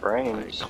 frames.